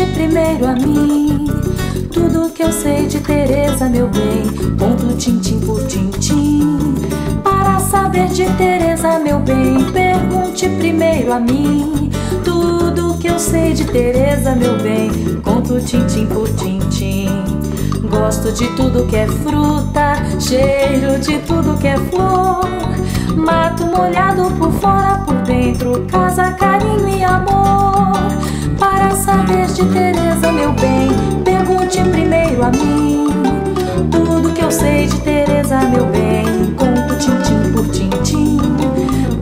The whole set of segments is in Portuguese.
Pergunte primeiro a mim tudo que eu sei de Teresa, meu bem. Conto tintim por tintim. Para saber de Teresa, meu bem, pergunte primeiro a mim tudo que eu sei de Teresa, meu bem. Conto tintim por tintim. Gosto de tudo que é fruta, cheiro de tudo que é flor. Mato molhado por fora, por dentro, casa, carinho e amor. Para saber de Teresa, meu bem, pergunte primeiro a mim. Tudo que eu sei de Teresa, meu bem, conto tintim por tintim.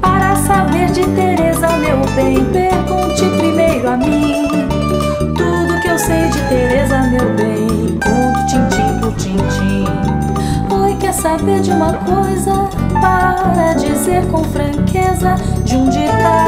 Para saber de Teresa, meu bem, pergunte primeiro a mim. Tudo que eu sei de Teresa, meu bem, conto tintim por tintim. Oi, quer saber de uma coisa? Para dizer com franqueza de um ditado